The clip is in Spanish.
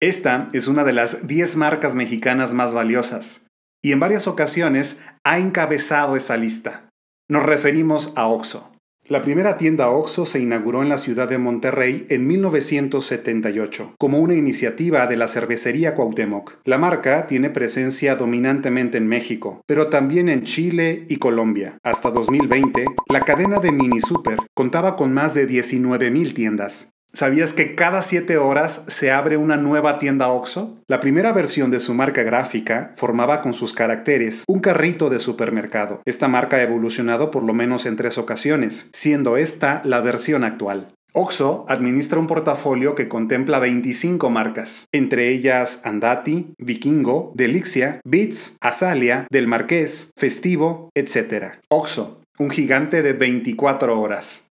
Esta es una de las 10 marcas mexicanas más valiosas y en varias ocasiones ha encabezado esa lista. Nos referimos a Oxo. La primera tienda OXO se inauguró en la ciudad de Monterrey en 1978, como una iniciativa de la cervecería Cuauhtémoc. La marca tiene presencia dominantemente en México, pero también en Chile y Colombia. Hasta 2020, la cadena de Mini Super contaba con más de 19.000 tiendas. ¿Sabías que cada 7 horas se abre una nueva tienda OXO? La primera versión de su marca gráfica formaba con sus caracteres un carrito de supermercado. Esta marca ha evolucionado por lo menos en tres ocasiones, siendo esta la versión actual. OXO administra un portafolio que contempla 25 marcas, entre ellas Andati, Vikingo, Delixia, Beats, Azalia, Del Marqués, Festivo, etc. OXO, un gigante de 24 horas.